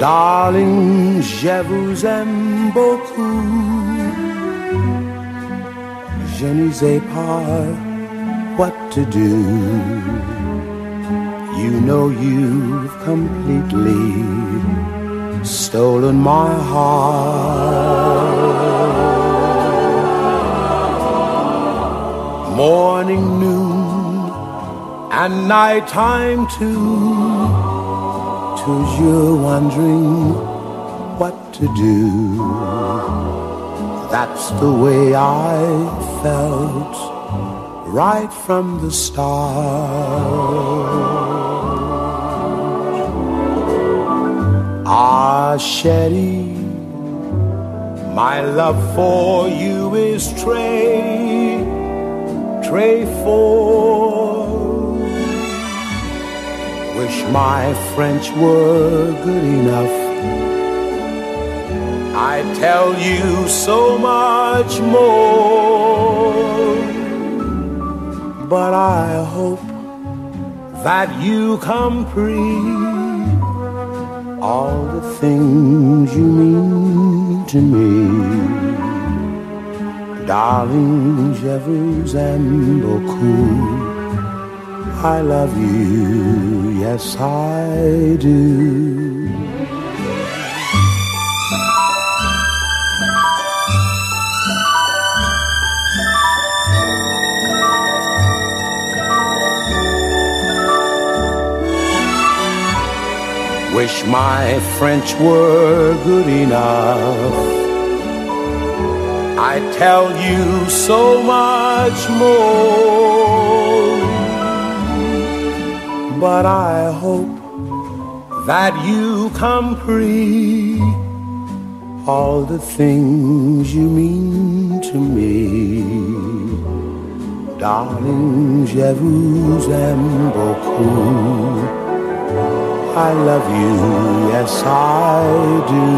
Darling, je vous aime beaucoup. Je ne sais pas what to do. You know you've completely stolen my heart. Morning, noon, and nighttime too. Cause you're wondering what to do. That's the way I felt right from the start. Ah, Sherry my love for you is tray, tray for. Wish my French were good enough. I tell you so much more, but I hope that you comprehend all the things you mean to me. Darling, je vous aime beaucoup. I love you, yes I do. Wish my French were good enough. I tell you so much more. But I hope that you comprehend all the things you mean to me. Darling, je vous aime beaucoup. I love you, yes I do.